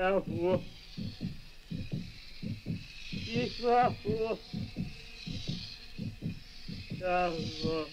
三福，一佛佛，三佛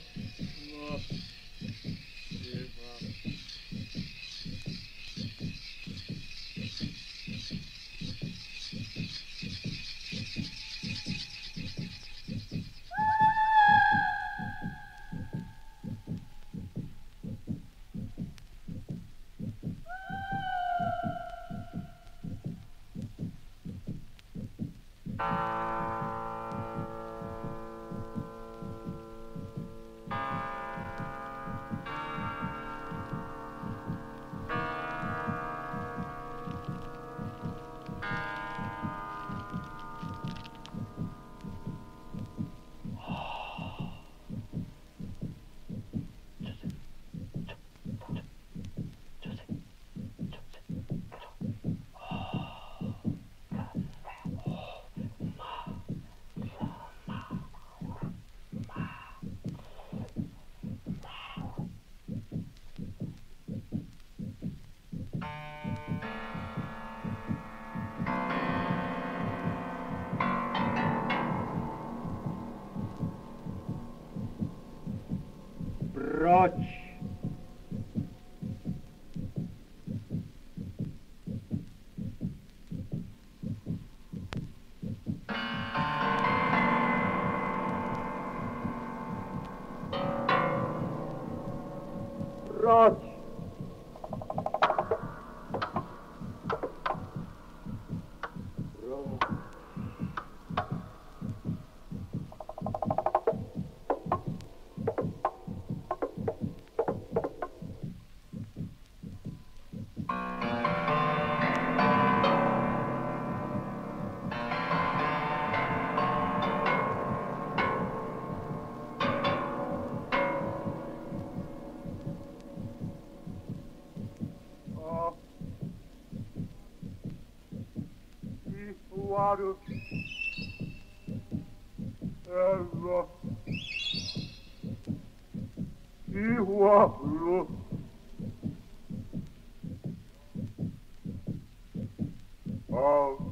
all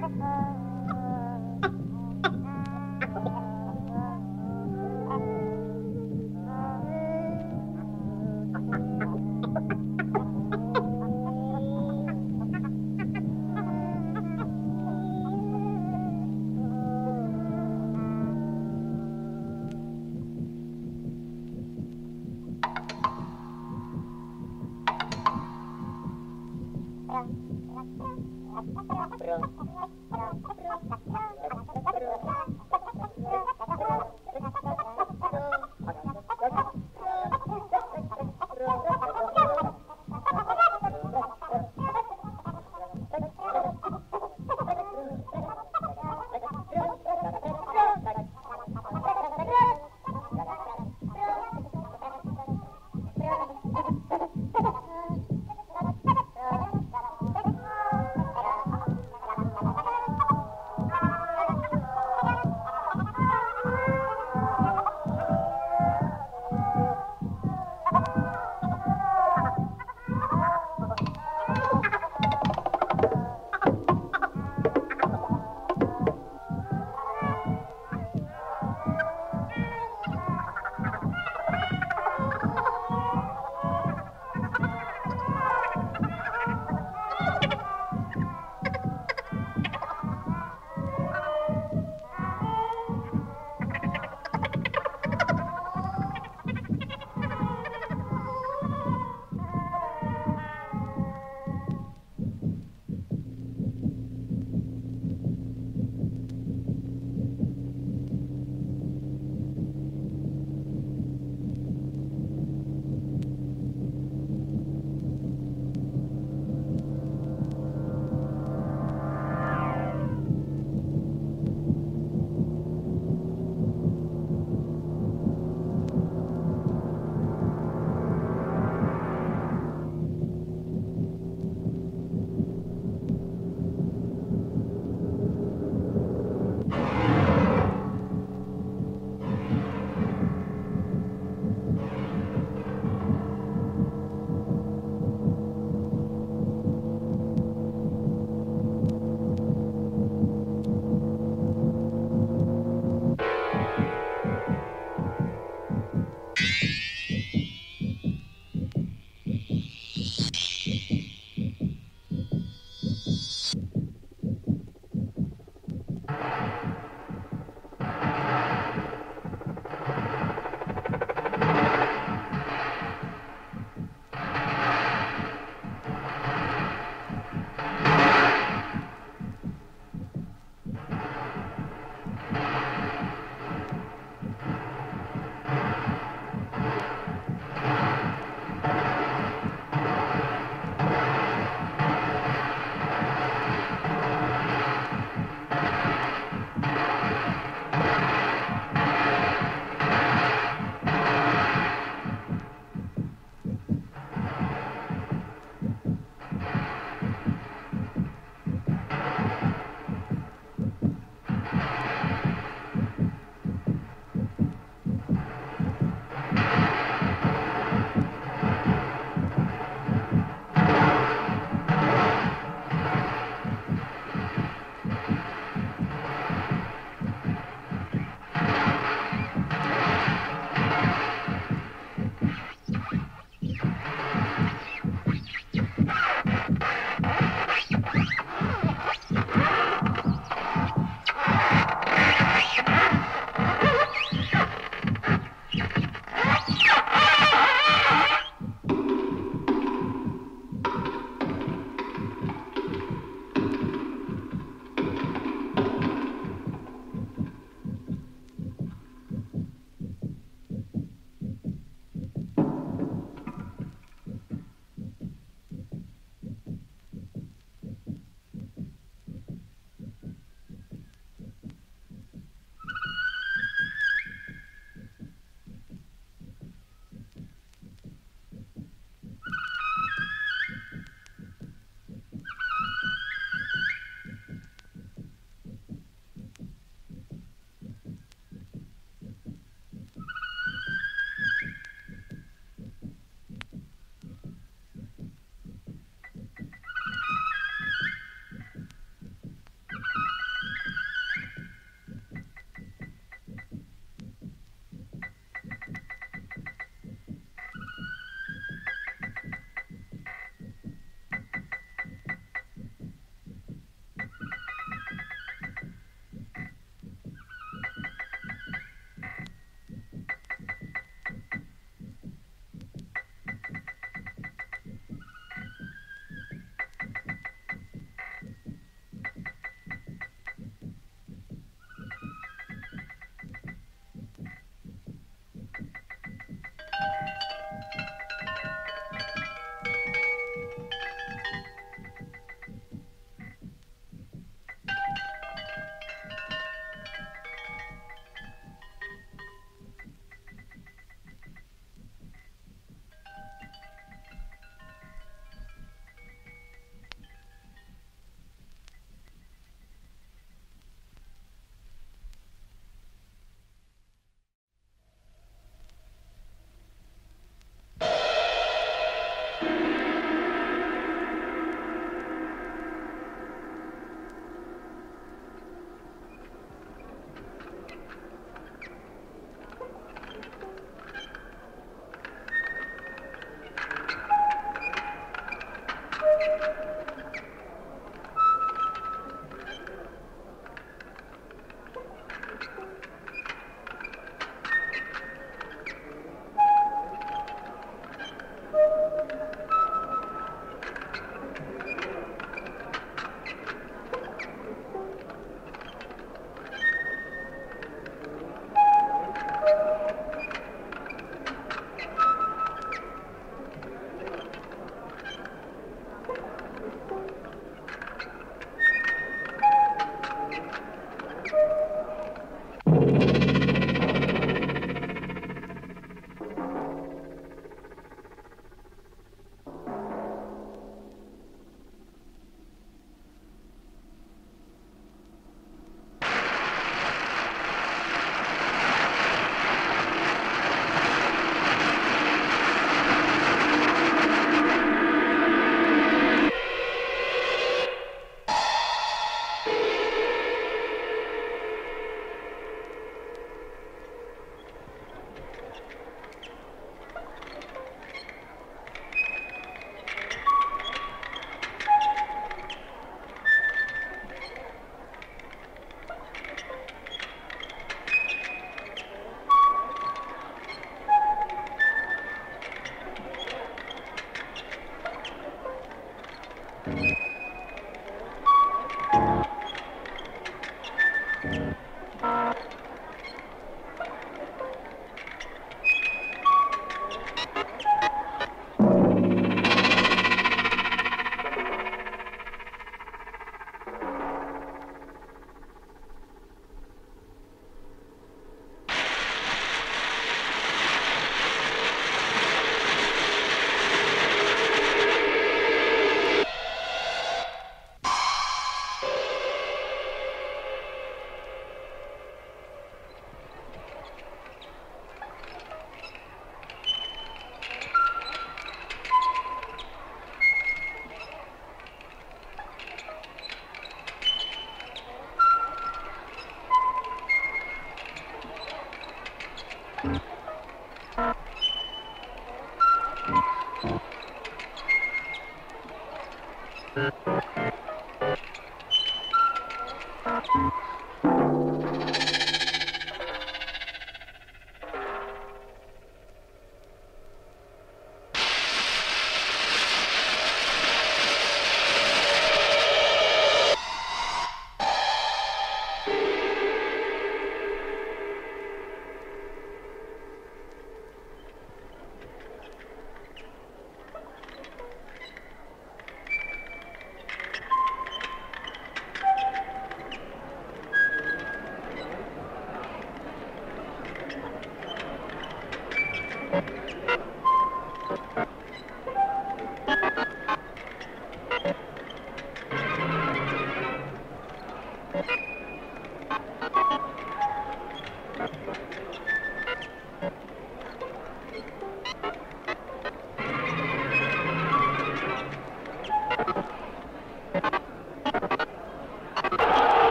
people.